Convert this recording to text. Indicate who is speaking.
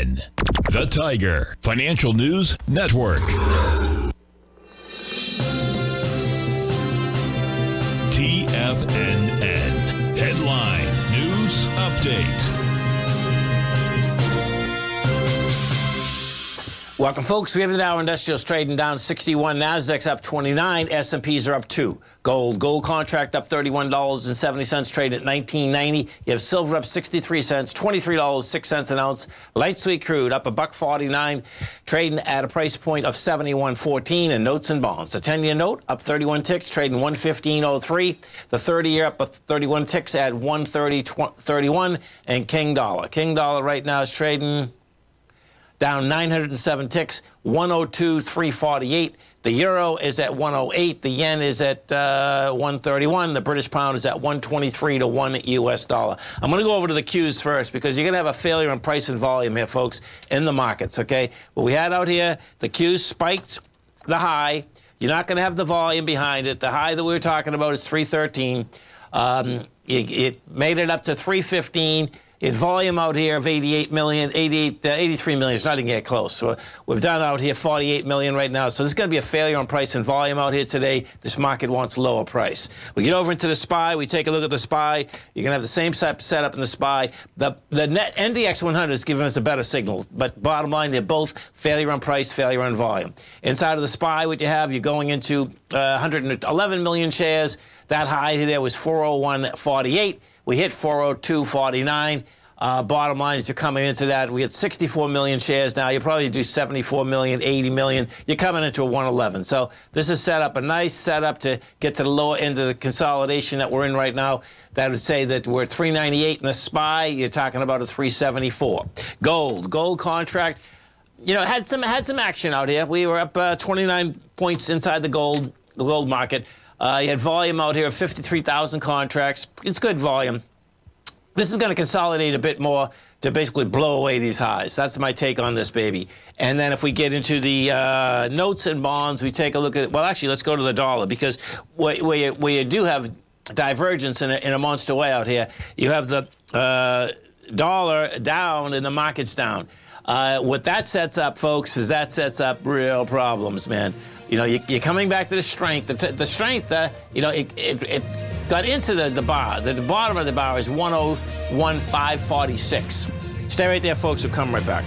Speaker 1: TFNN. The Tiger Financial News Network. TFNN. Headline News Update.
Speaker 2: Welcome, folks. We have the Dow Industrials trading down 61. Nasdaq's up 29. S&Ps are up 2. Gold. Gold contract up $31.70, trading at 19.90. You have silver up 63 cents, $23.06 an ounce. Light sweet crude up a buck 49, trading at a price point of 71.14. And notes and bonds. The 10-year note up 31 ticks, trading 115.03. The 30-year up 31 ticks at 130.31. And King Dollar. King Dollar right now is trading down 907 ticks, 102.348. The euro is at 108. The yen is at uh, 131. The British pound is at 123 to 1 US dollar. I'm going to go over to the Qs first because you're going to have a failure in price and volume here, folks, in the markets, okay? What we had out here, the Qs spiked the high. You're not going to have the volume behind it. The high that we were talking about is 313. Um, it, it made it up to 315. It volume out here of 88 million, 88, uh, 83 million. It's not even get close. So we've done out here 48 million right now. So there's going to be a failure on price and volume out here today. This market wants lower price. We get over into the SPY. We take a look at the SPY. You're going to have the same setup in the SPY. The, the net NDX 100 is giving us a better signal. But bottom line, they're both failure on price, failure on volume. Inside of the SPY, what you have, you're going into uh, 111 million shares. That high there was 401.48. We hit 402.49. Uh, bottom line is you're coming into that. We had 64 million shares now. You probably do 74 million, 80 million. You're coming into a 111. So this is set up a nice setup to get to the lower end of the consolidation that we're in right now. That would say that we're at 398 in the SPY. You're talking about a 374. Gold, gold contract. You know, had some had some action out here. We were up uh, 29 points inside the gold the gold market. Uh, you had volume out here of 53,000 contracts. It's good volume. This is going to consolidate a bit more to basically blow away these highs. That's my take on this baby. And then if we get into the uh, notes and bonds, we take a look at, well, actually, let's go to the dollar because where, where, you, where you do have divergence in a, in a monster way out here, you have the uh, dollar down and the market's down. Uh, what that sets up, folks, is that sets up real problems, man. You know, you, are coming back to the strength. The, the strength, uh, you know, it, it, it got into the, the bar. The, the bottom of the bar is 101.546. Stay right there, folks. We'll come right back.